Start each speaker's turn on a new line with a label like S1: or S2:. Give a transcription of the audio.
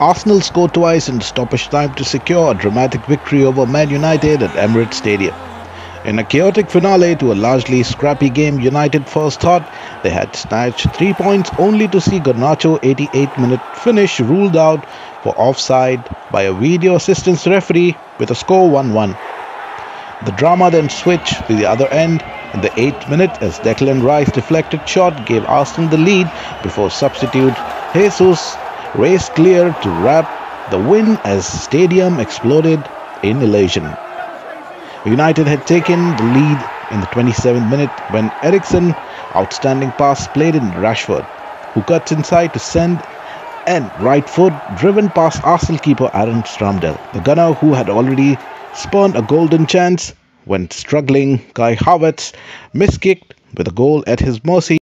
S1: Arsenal score twice in stoppage time to secure a dramatic victory over Man United at Emirates Stadium. In a chaotic finale to a largely scrappy game, United first thought they had snatched three points only to see Garnacho 88 minute finish ruled out for offside by a video assistance referee with a score 1 1. The drama then switched to the other end in the 8th minute as Declan Rice deflected shot gave Arsenal the lead before substitute Jesus raced clear to wrap the win as stadium exploded in elation. United had taken the lead in the 27th minute when Eriksen outstanding pass played in Rashford who cuts inside to send and right foot driven past Arsenal keeper Aaron Ramsdale. The gunner who had already spurned a golden chance when struggling Kai Havertz miskicked with a goal at his mercy